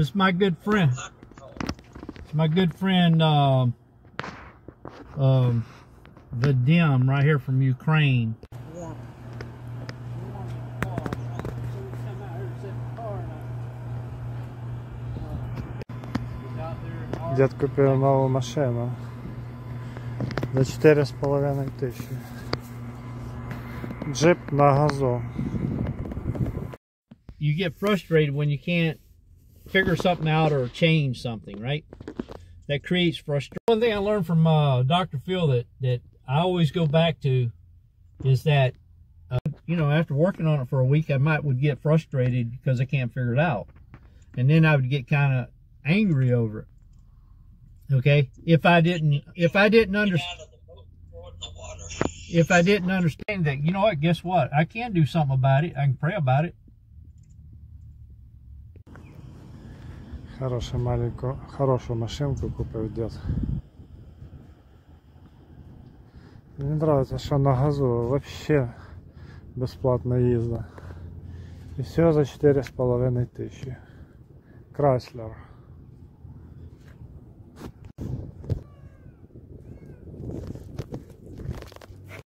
It's my good friend. It's my good friend, uh, uh, Vadim, right here from Ukraine. Дед купил новую машину за 4,5 тысячи. Джип на газу. You get frustrated when you can't figure something out or change something, right? That creates frustration. One thing I learned from uh, Dr. Phil that, that I always go back to is that, uh, you know, after working on it for a week, I might would get frustrated because I can't figure it out. And then I would get kind of angry over it. Okay. If I didn't, if I didn't understand, if I didn't understand that, you know what, guess what? I can do something about it. I can pray about it. Хорошую маленькую, хорошую машинку купив дед. Мне нравится, что на газу вообще безплатно езда и все за четыре с половиной тысячи. Крайслер.